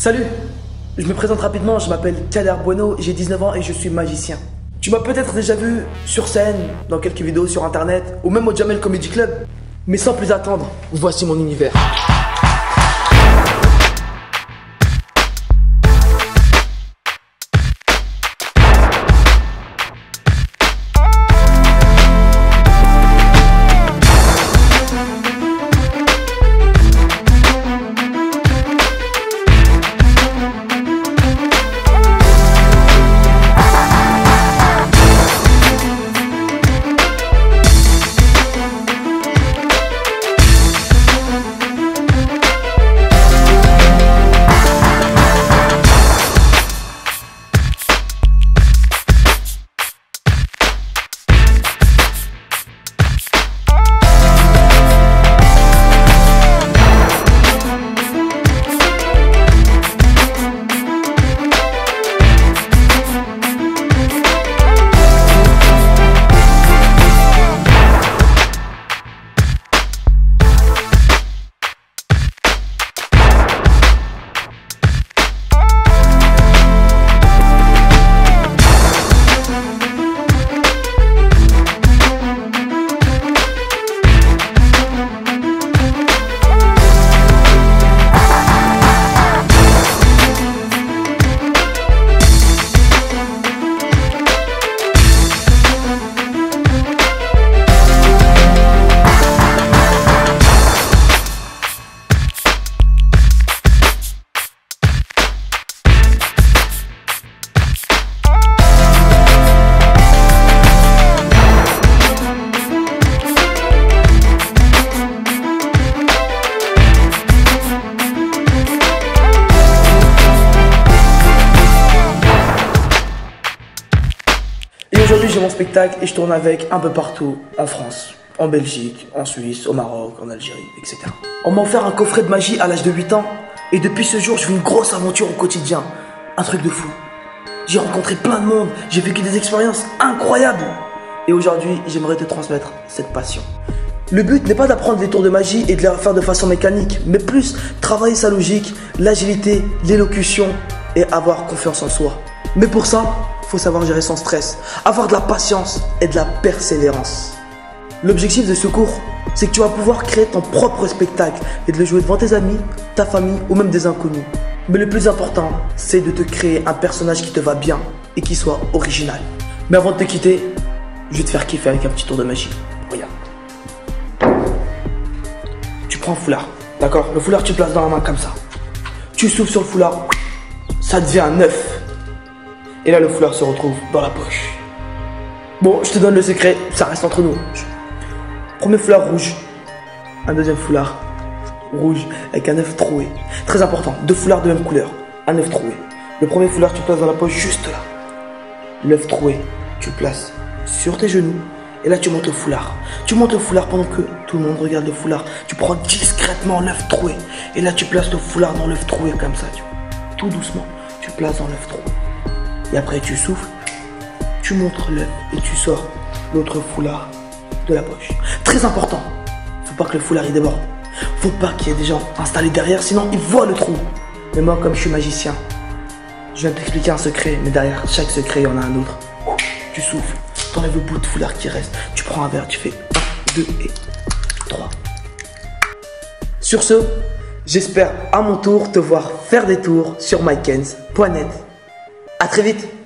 Salut Je me présente rapidement, je m'appelle Kader Bueno, j'ai 19 ans et je suis magicien. Tu m'as peut-être déjà vu sur scène, dans quelques vidéos sur internet, ou même au Jamel Comedy Club. Mais sans plus attendre, voici mon univers. Aujourd'hui, j'ai mon spectacle et je tourne avec un peu partout en France, en Belgique, en Suisse, au Maroc, en Algérie, etc. On m'a offert un coffret de magie à l'âge de 8 ans et depuis ce jour, je vis une grosse aventure au quotidien. Un truc de fou. J'ai rencontré plein de monde, j'ai vécu des expériences incroyables. Et aujourd'hui, j'aimerais te transmettre cette passion. Le but n'est pas d'apprendre des tours de magie et de les faire de façon mécanique, mais plus travailler sa logique, l'agilité, l'élocution et avoir confiance en soi. Mais pour ça, faut savoir gérer son stress, avoir de la patience et de la persévérance. L'objectif de ce cours, c'est que tu vas pouvoir créer ton propre spectacle et de le jouer devant tes amis, ta famille ou même des inconnus. Mais le plus important, c'est de te créer un personnage qui te va bien et qui soit original. Mais avant de te quitter, je vais te faire kiffer avec un petit tour de magie. Regarde. Tu prends un foulard, d'accord? Le foulard, tu le places dans la main comme ça. Tu souffles sur le foulard, ça devient un œuf. Et là, le foulard se retrouve dans la poche. Bon, je te donne le secret, ça reste entre nous. Premier foulard rouge, un deuxième foulard rouge avec un œuf troué. Très important, deux foulards de même couleur, un œuf troué. Le premier foulard, tu le places dans la poche juste là. L'œuf troué, tu le places sur tes genoux. Et là, tu montes le foulard. Tu montes le foulard pendant que tout le monde regarde le foulard. Tu prends discrètement l'œuf troué. Et là, tu places le foulard dans l'œuf troué comme ça. Tout doucement, tu places dans l'œuf troué. Et après, tu souffles, tu montres l'œuf et tu sors l'autre foulard de la poche. Très important, faut pas que le foulard il déborde. Faut pas qu'il y ait des gens installés derrière, sinon ils voient le trou. Mais moi, comme je suis magicien, je viens t'expliquer un secret, mais derrière chaque secret, il y en a un autre. Tu souffles, t'enlèves le bout de foulard qui reste, tu prends un verre, tu fais 1, 2 et 3. Sur ce, j'espère à mon tour te voir faire des tours sur mykens.net. Très vite